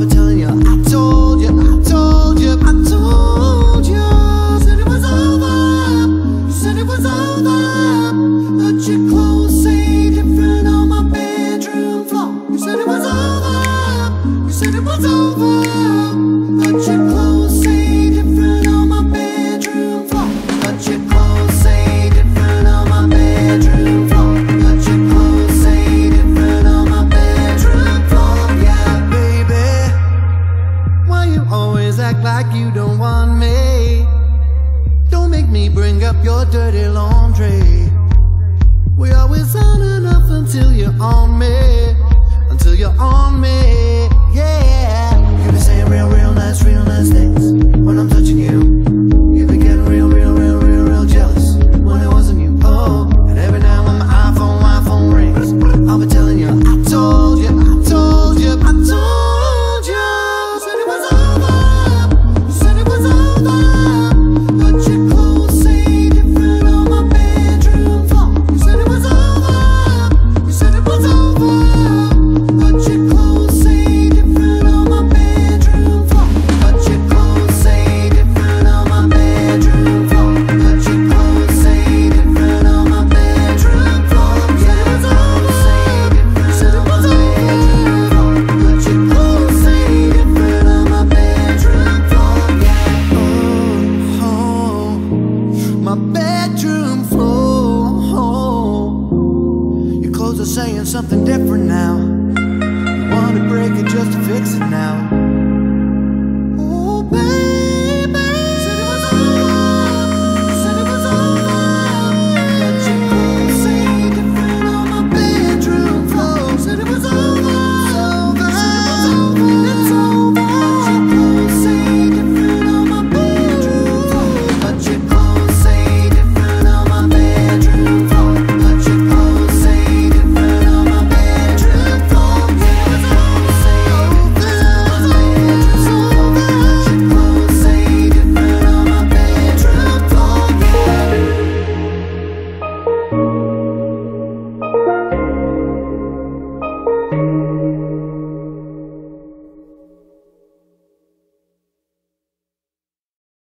I'm telling you act like you don't want me. Don't make me bring up your dirty laundry. We're always on and off until you're on me. my bedroom floor. Your clothes are saying something different now. You wanna break it just to fix it now.